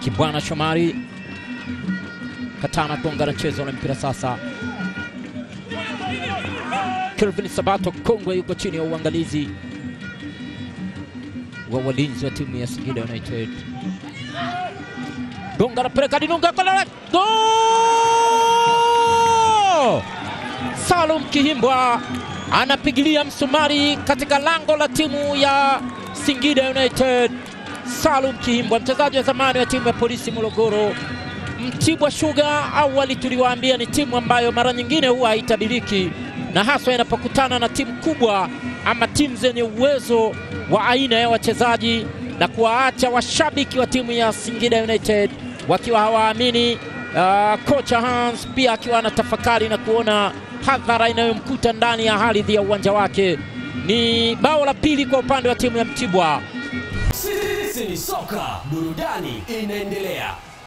Kibwana Shomari Katana Tonga anacheza na mpira sasa. Kelvin Sabato Kongwe yuko chini ya uangalizi wa walinzi wa timu ya Singida United. Donga anapeleka Dinunga kola go! Salum Kihimbwa anapigilia msumari katika lango la timu ya Singida United. Salum Kihimbwa, mchezaji wa zamani wa timu ya Polisi Morogoro. Mtibwa Sugar awali tuliwaambia ni timu ambayo mara nyingine huwa haitabiriki, na haswa inapokutana na timu kubwa ama timu zenye uwezo wa aina ya wachezaji na kuwaacha washabiki wa timu ya Singida United wakiwa hawaamini. Uh, kocha Hans pia akiwa anatafakari na kuona hadhara inayomkuta ndani ya ardhi ya uwanja wake. Ni bao la pili kwa upande wa timu ya Mtibwa. Sisi ni soka, burudani inaendelea.